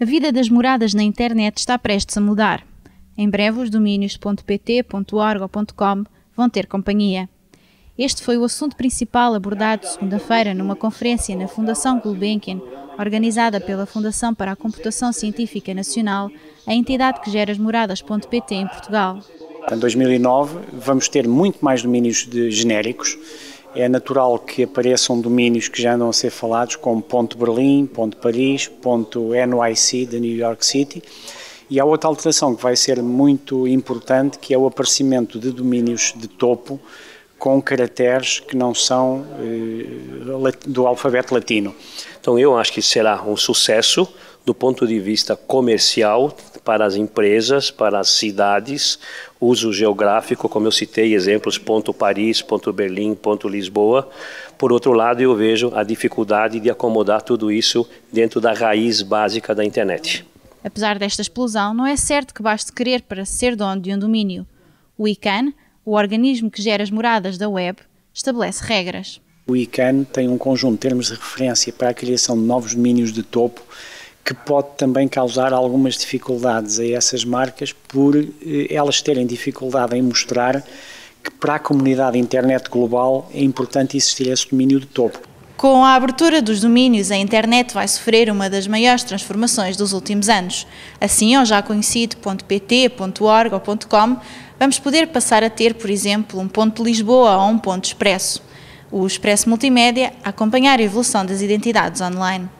A vida das moradas na internet está prestes a mudar. Em breve, os domínios vão ter companhia. Este foi o assunto principal abordado segunda-feira numa conferência na Fundação Gulbenkian, organizada pela Fundação para a Computação Científica Nacional, a entidade que gera as moradas.pt em Portugal. Em 2009 vamos ter muito mais domínios genéricos. É natural que apareçam domínios que já andam a ser falados, como ponto .berlim, ponto .paris, ponto .nyc da New York City. E há outra alteração que vai ser muito importante, que é o aparecimento de domínios de topo com caracteres que não são eh, do alfabeto latino. Então eu acho que será um sucesso do ponto de vista comercial para as empresas, para as cidades, uso geográfico, como eu citei exemplos, ponto Paris, ponto Berlim, ponto Lisboa. Por outro lado, eu vejo a dificuldade de acomodar tudo isso dentro da raiz básica da internet. Apesar desta explosão, não é certo que baste querer para ser dono de um domínio. O ICANN o organismo que gera as moradas da web estabelece regras. O ICANN tem um conjunto de termos de referência para a criação de novos domínios de topo que pode também causar algumas dificuldades a essas marcas por eh, elas terem dificuldade em mostrar que para a comunidade internet global é importante existir esse domínio de topo. Com a abertura dos domínios, a internet vai sofrer uma das maiores transformações dos últimos anos. Assim, ao já conhecido .pt, .org ou .com, vamos poder passar a ter, por exemplo, um ponto Lisboa ou um ponto expresso. O Expresso Multimédia a acompanhar a evolução das identidades online.